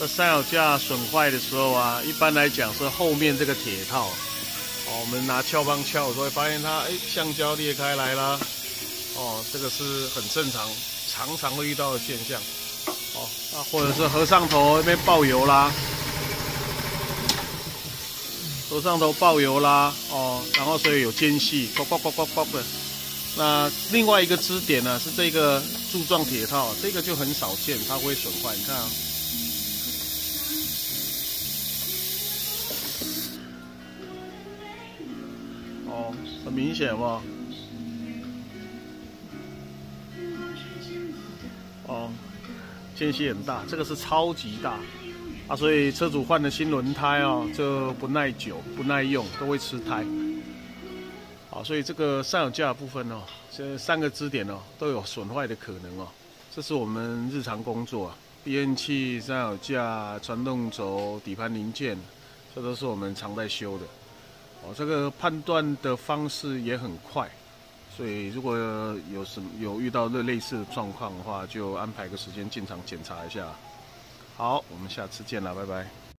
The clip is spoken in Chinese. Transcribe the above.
这三脚架损坏的时候啊，一般来讲是后面这个铁套，哦，我们拿撬棒撬的时候会发现它，哎，橡胶裂开来啦，哦，这个是很正常，常常会遇到的现象，哦，啊，或者是合上头那边爆油啦，合上头爆油啦，哦，然后所以有间隙，啵啵啵啵啵的。那另外一个支点呢，是这个柱状铁套，这个就很少见，它会损坏，你看啊。哦，很明显嘛。哦，间隙很大，这个是超级大啊，所以车主换了新轮胎哦，就不耐久、不耐用，都会吃胎。好，所以这个三脚架部分哦，这三个支点哦都有损坏的可能哦，这是我们日常工作啊，变器、三脚架、传动轴、底盘零件，这都是我们常在修的。哦，这个判断的方式也很快，所以如果有什么有遇到这类似的状况的话，就安排个时间进场检查一下。好，我们下次见了，拜拜。